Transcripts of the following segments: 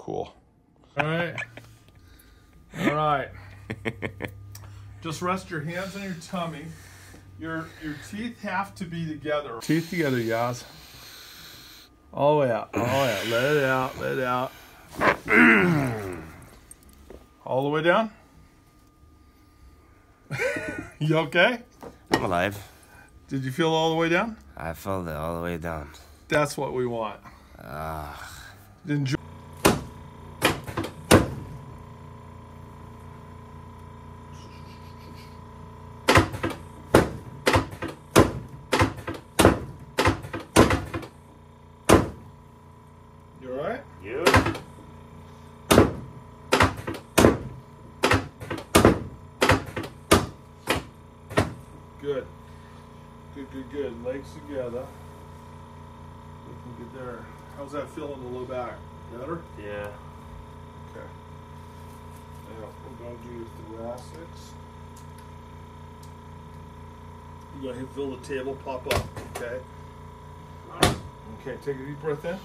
Cool. All right. All right. Just rest your hands on your tummy. Your your teeth have to be together. Teeth together, guys. All the way out. All the way out. Let it out. Let it out. All the way down. you okay? I'm alive. Did you feel all the way down? I felt it all the way down. That's what we want. Ah, Enjoy. You alright? you? Good. Good, good, good. Legs together. Looking good there. How's that feel in the low back? Better? Yeah. Okay. Now we're going to do thoracics. You're going to feel the table pop up, okay? Okay, take a deep breath in.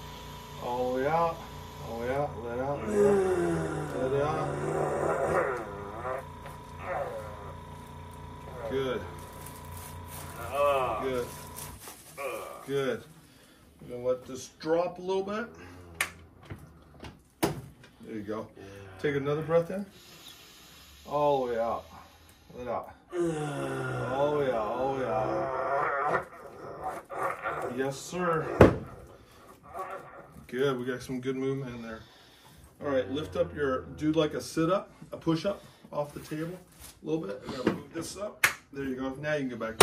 All the way out. All the way out. Let out. Let out. Let out. Good. Ah. Good. Good. We're gonna let this drop a little bit. There you go. Take another breath in. All the way out. Let out. All the way out. All the way out. Yes, sir. Good. We got some good movement in there. All right. Lift up your. Do like a sit up, a push up off the table a little bit. We're gonna move this up. There you go. Now you can go back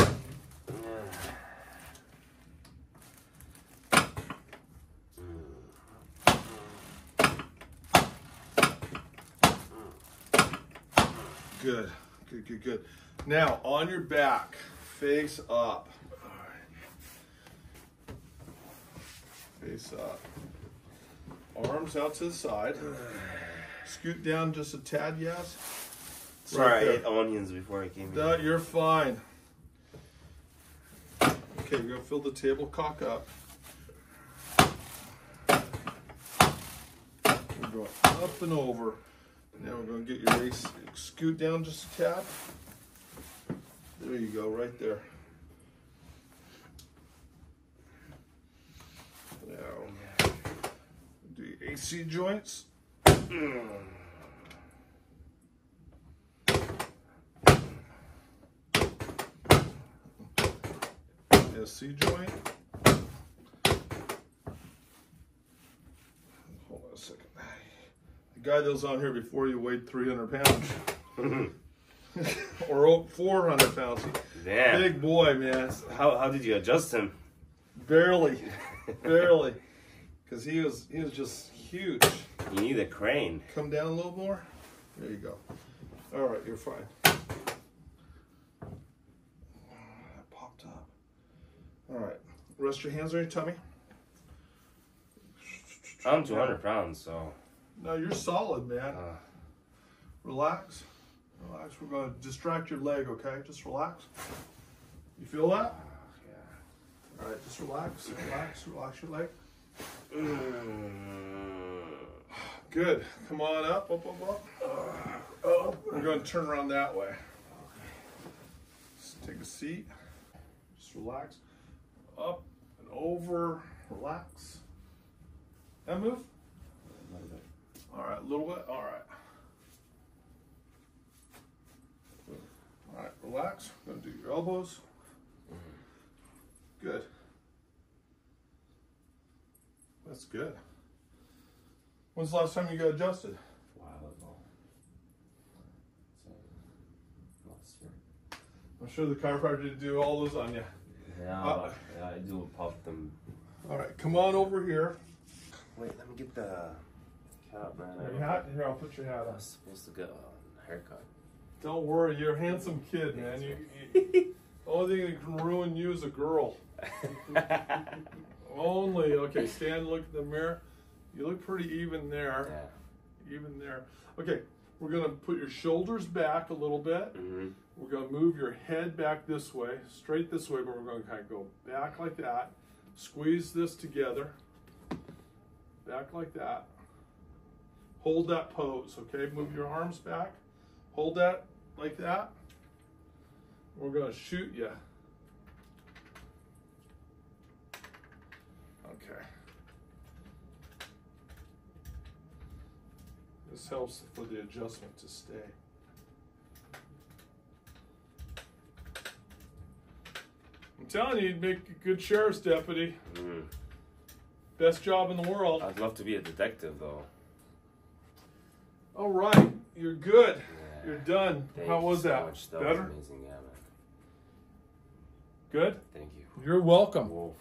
Good, good, good, good. Now on your back, face up. Face up. Arms out to the side. Scoot down just a tad, yes. Sorry, Right I ate onions before I came here. You're fine. Okay, we're gonna fill the table cock up. We're going up and over. Now we're gonna get your ace, scoot down just a tad. There you go, right there. Now, do your AC joints. Mm. SC joint. Hold on a second. The guy that was on here before you weighed 300 pounds. Mm-hmm. or oh, 400 pounds. Damn. Big boy, man. How, how did you adjust him? Barely. Barely. Because he was, he was just huge. You need a crane. Come down a little more. There you go. All right, you're fine. That popped up. All right. Rest your hands on your tummy. I'm 200 pounds, so. No, you're solid, man. Uh, Relax. Relax. We're going to distract your leg, okay? Just relax. You feel that? yeah. All right, just relax. Relax. Relax your leg. Mm. Good. Come on up, up, up, up. Oh, we're going to turn around that way. Just take a seat. Just relax. Up and over. Relax. And move. All right, a little bit. All right. All right, relax. Gonna do your elbows. Good. That's good. When's the last time you got adjusted? while ago. Last year. I'm sure the chiropractor did do all those on you. Yeah, Uh, yeah, I do pop them. All right, come on over here. Wait, let me get the cap, man. I Your don't hat? think Here, I'll put your hat on. I on. was supposed to get a haircut. Don't worry, you're a handsome kid, man. You, you, only thing that can ruin you is a girl. Only. Okay, stand, look in the mirror. You look pretty even there. yeah. Even there. Okay, we're gonna put your shoulders back a little bit. Mm-hmm. We're gonna move your head back this way, straight this way, but we're gonna kind of go back like that. Squeeze this together. Back like that. Hold that pose, okay? Move your arms back. Hold that like that. We're gonna shoot you. Okay. This helps for the adjustment to stay. I'm telling you, you'd make a good sheriff's deputy. Mm. Best job in the world. I'd love to be a detective though. All right, you're good. Yeah. You're done. Thank How you was so that? much. That Better? was amazing, yeah, man. Good? Thank you. You're welcome. Whoa.